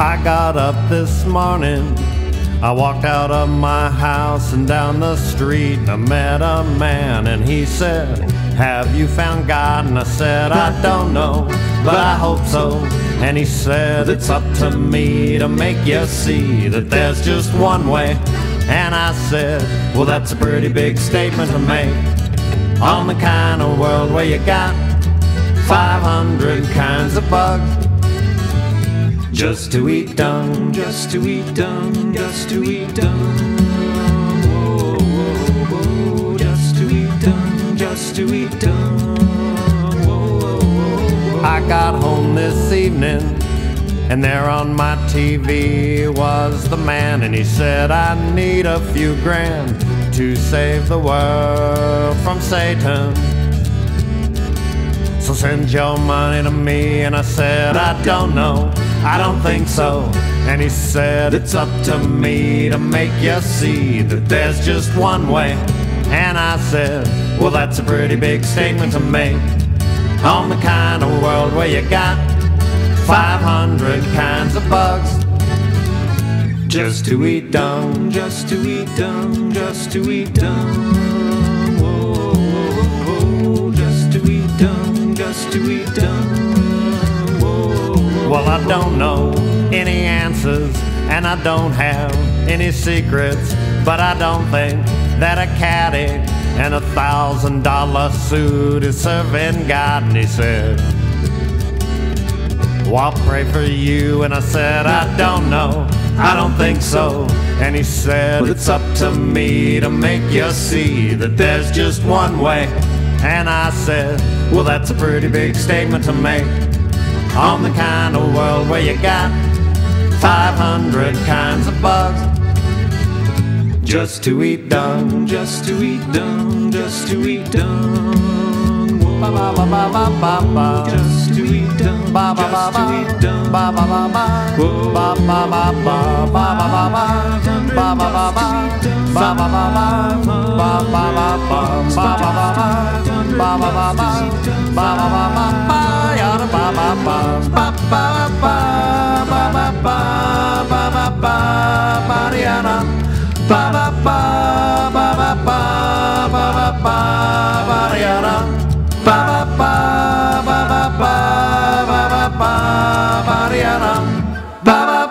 I got up this morning. I walked out of my house and down the street and I met a man and he said, Have you found God? And I said, I don't know, but I hope so. And he said, It's up to me to make you see that there's just one way. And I said, Well, that's a pretty big statement to make on the kind of world where you got 500 kinds of bugs just to eat dung, just to eat dung, just to eat dung. Whoa, whoa, whoa, just to eat dung, just to eat dung. Whoa, whoa, whoa. I got home this evening. And there on my TV was the man, and he said, I need a few grand to save the world from Satan. So send your money to me. And I said, I don't know, I don't think so. And he said, It's up to me to make you see that there's just one way. And I said, Well, that's a pretty big statement to make on the kind of world where you got 500 kinds of bugs. Just to eat dung, just to eat dung, just to eat dung. Whoa, whoa, whoa, just to eat dung, just to eat dung. Well, I don't know any answers, and I don't have any secrets, but I don't think that a caddy and a thousand dollar suit is serving God. And he said, well, I'll pray for you. And I said, I don't know, I don't think so. And he said, It's up to me to make you see that there's just one way. And I said, Well, that's a pretty big statement to make on the kind of world where you got 500 kinds of bugs. Just to eat dung, just to eat dung, just to eat dung. Ba ba ba ba ba ba ba. Just to eat dung, ba ba ba ba. Ba ba ba ba. Ba ba ba ba. Ba ba ba ba. Ba ba ba ba. Ba ba ba ba. Ba ba ba ba. Ba ba ba ba. Ba ba ba ba. Ba ba ba ba. Ba